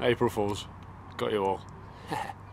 April Fools. Got you all.